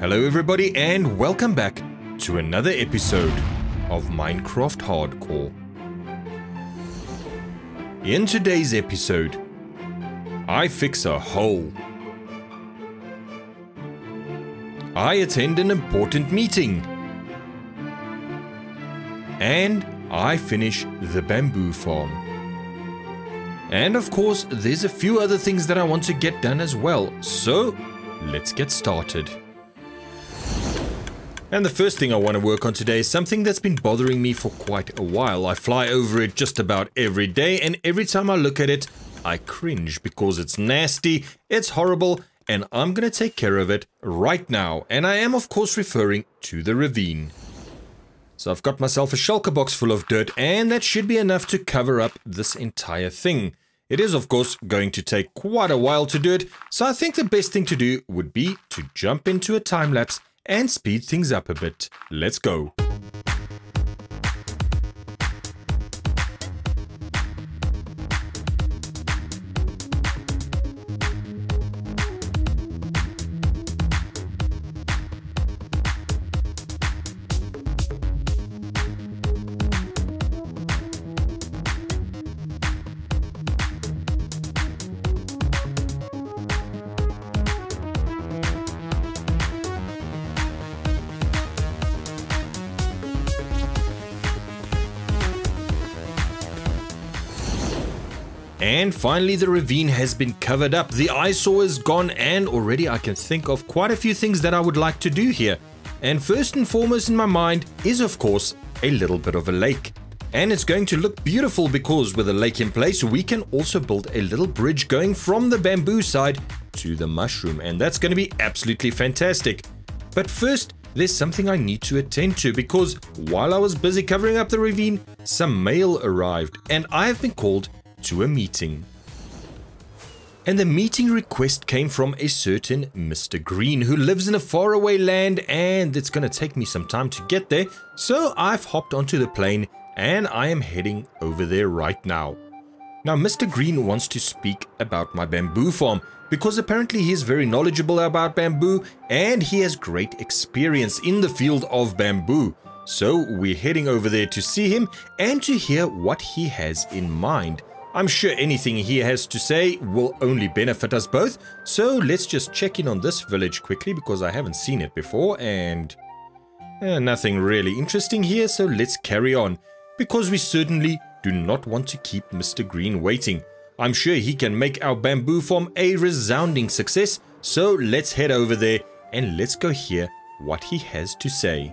Hello, everybody, and welcome back to another episode of Minecraft Hardcore. In today's episode, I fix a hole. I attend an important meeting. And I finish the bamboo farm. And of course, there's a few other things that I want to get done as well. So, let's get started. And the first thing I want to work on today is something that's been bothering me for quite a while. I fly over it just about every day, and every time I look at it, I cringe because it's nasty, it's horrible, and I'm gonna take care of it right now. And I am, of course, referring to the ravine. So I've got myself a shulker box full of dirt, and that should be enough to cover up this entire thing. It is, of course, going to take quite a while to do it, so I think the best thing to do would be to jump into a time lapse and speed things up a bit. Let's go. And finally, the ravine has been covered up. The eyesore is gone, and already I can think of quite a few things that I would like to do here. And first and foremost in my mind is, of course, a little bit of a lake. And it's going to look beautiful because with a lake in place, we can also build a little bridge going from the bamboo side to the mushroom. And that's going to be absolutely fantastic. But first, there's something I need to attend to because while I was busy covering up the ravine, some mail arrived and I have been called to a meeting. And the meeting request came from a certain Mr. Green who lives in a faraway land and it's going to take me some time to get there. So I've hopped onto the plane and I am heading over there right now. Now Mr. Green wants to speak about my bamboo farm because apparently he is very knowledgeable about bamboo and he has great experience in the field of bamboo. So we're heading over there to see him and to hear what he has in mind. I'm sure anything he has to say will only benefit us both, so let's just check in on this village quickly because I haven't seen it before and... Uh, nothing really interesting here, so let's carry on, because we certainly do not want to keep Mr. Green waiting. I'm sure he can make our bamboo farm a resounding success, so let's head over there and let's go hear what he has to say.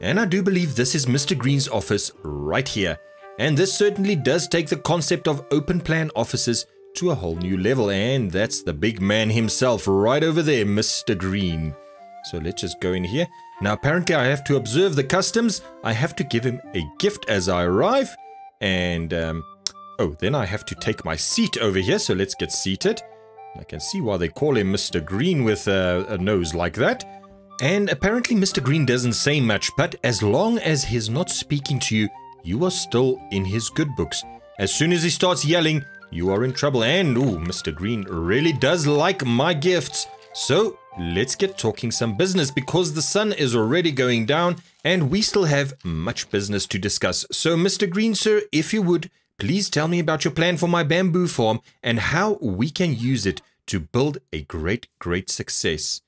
And I do believe this is Mr. Green's office right here. And this certainly does take the concept of open plan offices to a whole new level. And that's the big man himself right over there, Mr. Green. So let's just go in here. Now, apparently I have to observe the customs. I have to give him a gift as I arrive. And, um, oh, then I have to take my seat over here. So let's get seated. I can see why they call him Mr. Green with a, a nose like that. And apparently Mr. Green doesn't say much, but as long as he's not speaking to you, you are still in his good books. As soon as he starts yelling, you are in trouble. And, ooh, Mr. Green really does like my gifts. So, let's get talking some business because the sun is already going down and we still have much business to discuss. So, Mr. Green, sir, if you would, please tell me about your plan for my bamboo farm and how we can use it to build a great, great success.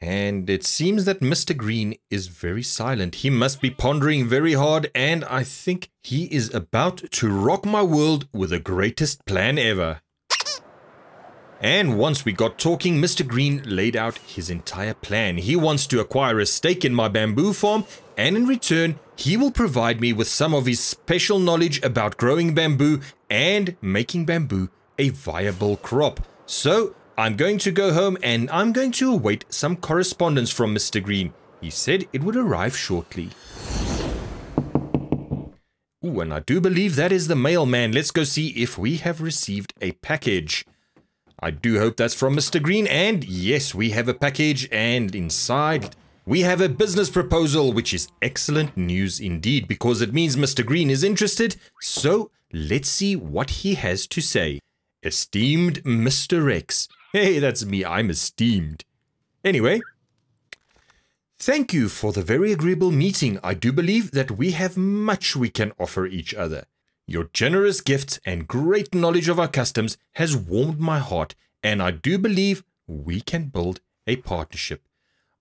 And it seems that Mr. Green is very silent. He must be pondering very hard, and I think he is about to rock my world with the greatest plan ever. And once we got talking, Mr. Green laid out his entire plan. He wants to acquire a stake in my bamboo farm, and in return, he will provide me with some of his special knowledge about growing bamboo and making bamboo a viable crop. So, I'm going to go home and I'm going to await some correspondence from Mr. Green. He said it would arrive shortly. Ooh, and I do believe that is the mailman. Let's go see if we have received a package. I do hope that's from Mr. Green. And yes, we have a package. And inside, we have a business proposal, which is excellent news indeed, because it means Mr. Green is interested. So let's see what he has to say. Esteemed Mr. X, Hey, that's me, I'm esteemed. Anyway, thank you for the very agreeable meeting. I do believe that we have much we can offer each other. Your generous gifts and great knowledge of our customs has warmed my heart, and I do believe we can build a partnership.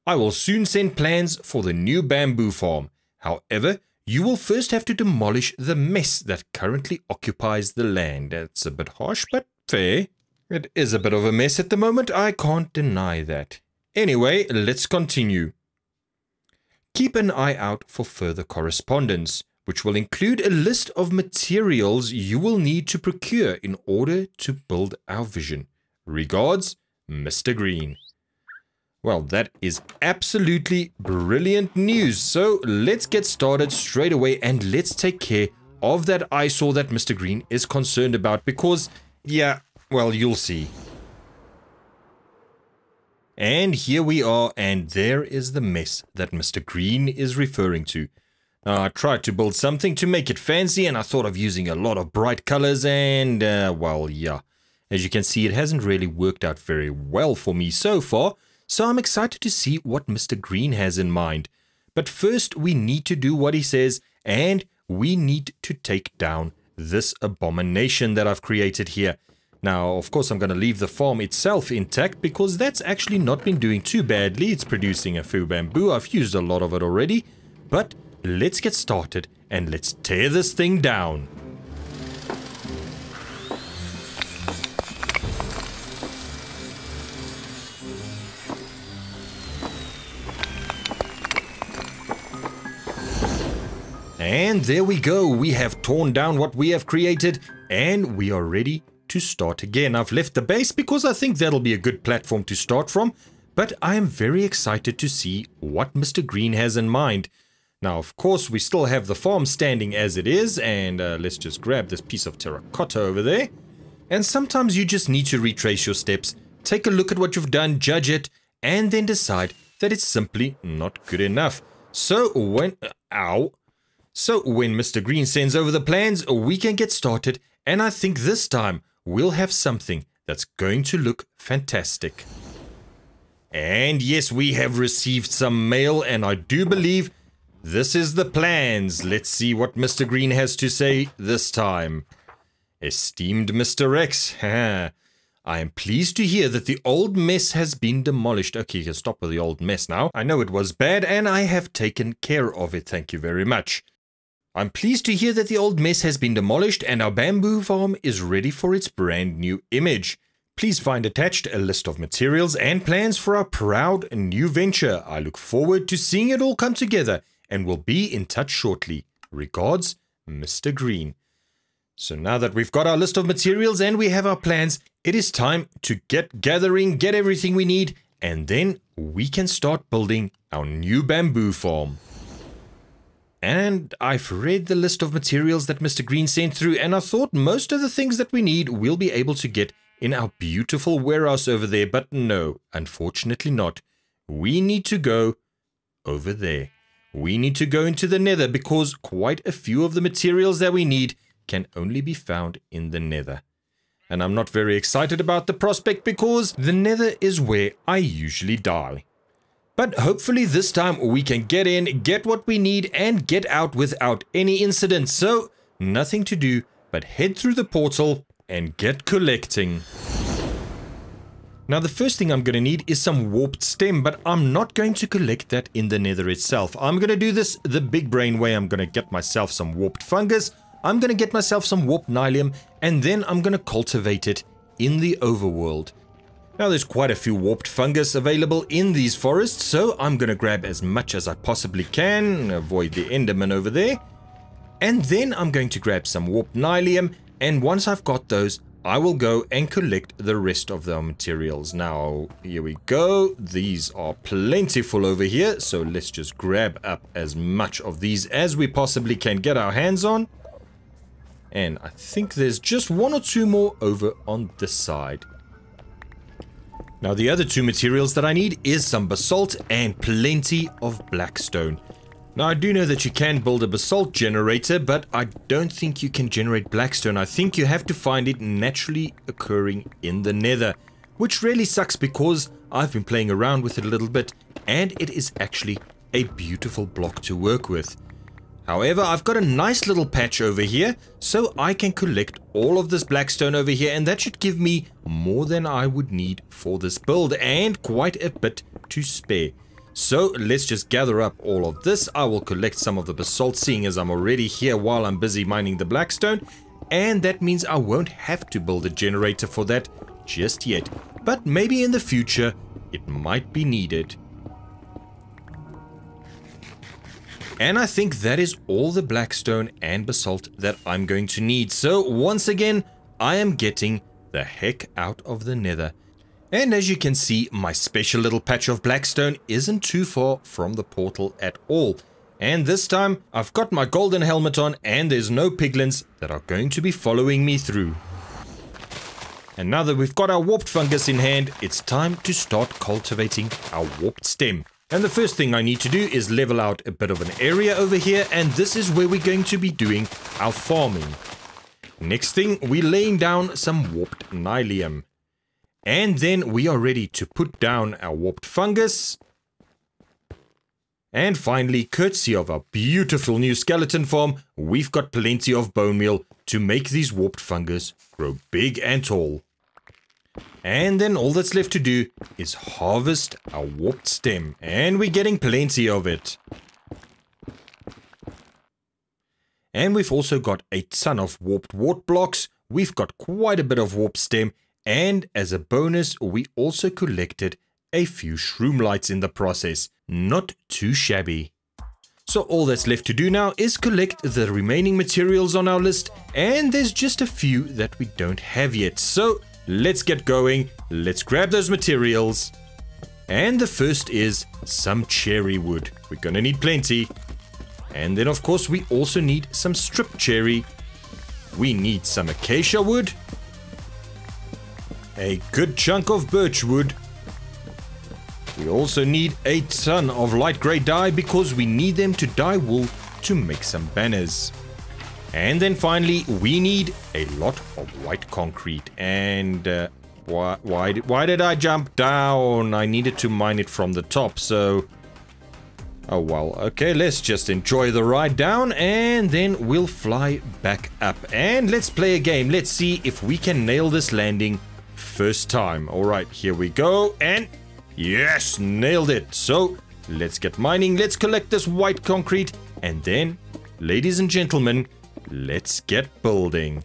I will soon send plans for the new bamboo farm. However, you will first have to demolish the mess that currently occupies the land. That's a bit harsh, but fair. It is a bit of a mess at the moment, I can't deny that. Anyway, let's continue. Keep an eye out for further correspondence, which will include a list of materials you will need to procure in order to build our vision. Regards, Mr. Green. Well, that is absolutely brilliant news. So let's get started straight away and let's take care of that eyesore that Mr. Green is concerned about because, yeah, well, you'll see. And here we are, and there is the mess that Mr. Green is referring to. I tried to build something to make it fancy, and I thought of using a lot of bright colors, and, uh, well, yeah. As you can see, it hasn't really worked out very well for me so far, so I'm excited to see what Mr. Green has in mind. But first, we need to do what he says, and we need to take down this abomination that I've created here. Now, of course, I'm going to leave the farm itself intact because that's actually not been doing too badly. It's producing a few bamboo. I've used a lot of it already. But let's get started and let's tear this thing down. And there we go, we have torn down what we have created and we are ready to start again. I've left the base because I think that'll be a good platform to start from, but I am very excited to see what Mr. Green has in mind. Now, of course, we still have the farm standing as it is, and uh, let's just grab this piece of terracotta over there. And sometimes you just need to retrace your steps, take a look at what you've done, judge it, and then decide that it's simply not good enough. So when... Uh, ow. So when Mr. Green sends over the plans, we can get started, and I think this time we'll have something that's going to look fantastic. And yes, we have received some mail, and I do believe this is the plans. Let's see what Mr. Green has to say this time. Esteemed Mr. Rex, I am pleased to hear that the old mess has been demolished. Okay, can stop with the old mess now. I know it was bad, and I have taken care of it. Thank you very much. I'm pleased to hear that the old mess has been demolished and our bamboo farm is ready for its brand new image. Please find attached a list of materials and plans for our proud new venture. I look forward to seeing it all come together and will be in touch shortly. Regards, Mr. Green. So now that we've got our list of materials and we have our plans, it is time to get gathering, get everything we need, and then we can start building our new bamboo farm. And I've read the list of materials that Mr. Green sent through, and I thought most of the things that we need we'll be able to get in our beautiful warehouse over there, but no, unfortunately not. We need to go over there. We need to go into the nether because quite a few of the materials that we need can only be found in the nether. And I'm not very excited about the prospect because the nether is where I usually die. But hopefully this time we can get in, get what we need, and get out without any incidents. So, nothing to do but head through the portal and get collecting. Now the first thing I'm going to need is some warped stem, but I'm not going to collect that in the nether itself. I'm going to do this the big brain way. I'm going to get myself some warped fungus, I'm going to get myself some warped nylium, and then I'm going to cultivate it in the overworld. Now there's quite a few warped fungus available in these forests, so I'm gonna grab as much as I possibly can, avoid the enderman over there. And then I'm going to grab some warped nylium, and once I've got those, I will go and collect the rest of the materials. Now, here we go. These are plentiful over here, so let's just grab up as much of these as we possibly can get our hands on. And I think there's just one or two more over on this side. Now the other two materials that I need is some basalt and plenty of blackstone. Now I do know that you can build a basalt generator, but I don't think you can generate blackstone. I think you have to find it naturally occurring in the nether, which really sucks because I've been playing around with it a little bit and it is actually a beautiful block to work with. However, I've got a nice little patch over here, so I can collect all of this blackstone over here, and that should give me more than I would need for this build, and quite a bit to spare. So let's just gather up all of this. I will collect some of the basalt, seeing as I'm already here while I'm busy mining the blackstone, and that means I won't have to build a generator for that just yet. But maybe in the future, it might be needed. And I think that is all the blackstone and basalt that I'm going to need. So once again, I am getting the heck out of the nether. And as you can see, my special little patch of blackstone isn't too far from the portal at all. And this time, I've got my golden helmet on and there's no piglins that are going to be following me through. And now that we've got our warped fungus in hand, it's time to start cultivating our warped stem. And the first thing I need to do is level out a bit of an area over here, and this is where we're going to be doing our farming. Next thing, we're laying down some warped nylium. And then we are ready to put down our warped fungus. And finally, courtesy of our beautiful new skeleton farm, we've got plenty of bone meal to make these warped fungus grow big and tall. And then all that's left to do is harvest our warped stem. And we're getting plenty of it. And we've also got a ton of warped wart blocks. We've got quite a bit of warped stem. And as a bonus, we also collected a few shroomlights in the process. Not too shabby. So all that's left to do now is collect the remaining materials on our list. And there's just a few that we don't have yet. So Let's get going. Let's grab those materials. And the first is some cherry wood. We're gonna need plenty. And then of course we also need some strip cherry. We need some acacia wood. A good chunk of birch wood. We also need a ton of light grey dye because we need them to dye wool to make some banners. And then finally, we need a lot of white concrete. And uh, why, why, why did I jump down? I needed to mine it from the top, so... Oh well, okay, let's just enjoy the ride down and then we'll fly back up. And let's play a game. Let's see if we can nail this landing first time. Alright, here we go. And yes, nailed it. So let's get mining. Let's collect this white concrete. And then, ladies and gentlemen, Let's get building.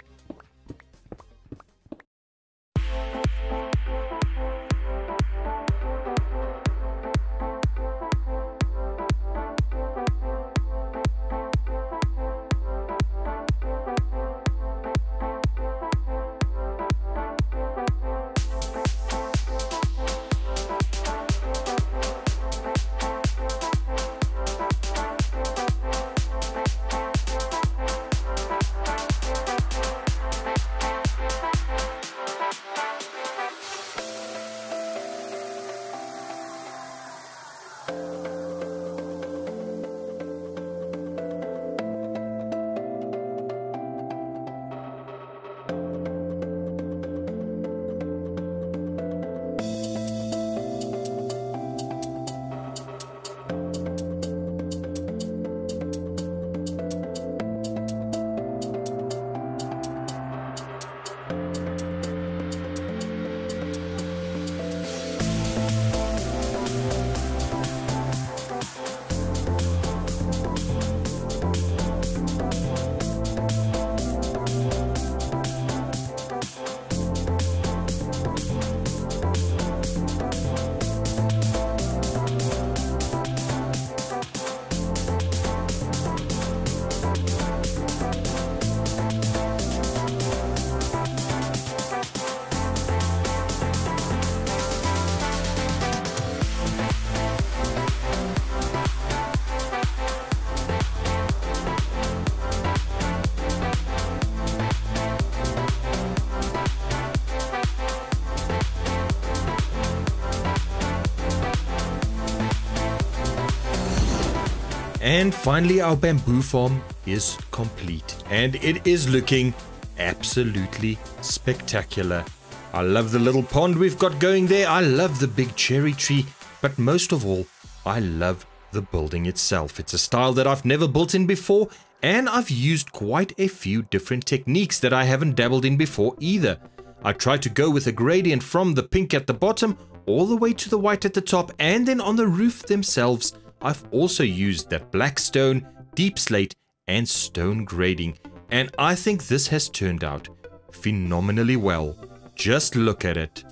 And finally, our bamboo farm is complete. And it is looking absolutely spectacular. I love the little pond we've got going there. I love the big cherry tree. But most of all, I love the building itself. It's a style that I've never built in before, and I've used quite a few different techniques that I haven't dabbled in before either. I tried to go with a gradient from the pink at the bottom all the way to the white at the top, and then on the roof themselves, I've also used that black stone, deepslate, and stone grading, and I think this has turned out phenomenally well. Just look at it.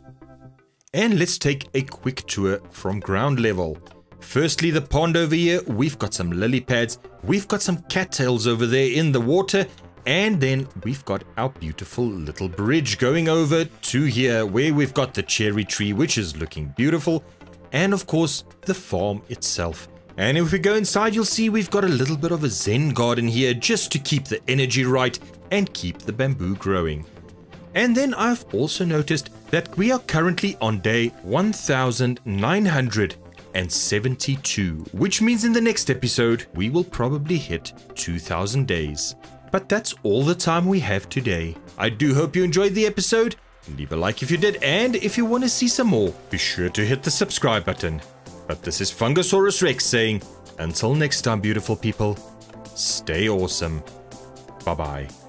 And let's take a quick tour from ground level. Firstly, the pond over here, we've got some lily pads, we've got some cattails over there in the water, and then we've got our beautiful little bridge going over to here where we've got the cherry tree, which is looking beautiful, and of course, the farm itself. And if we go inside, you'll see we've got a little bit of a zen garden here just to keep the energy right and keep the bamboo growing. And then I've also noticed that we are currently on day 1972, which means in the next episode we will probably hit 2000 days. But that's all the time we have today. I do hope you enjoyed the episode. Leave a like if you did, and if you want to see some more, be sure to hit the subscribe button. But this is Fungusaurus Rex saying, until next time, beautiful people, stay awesome. Bye bye.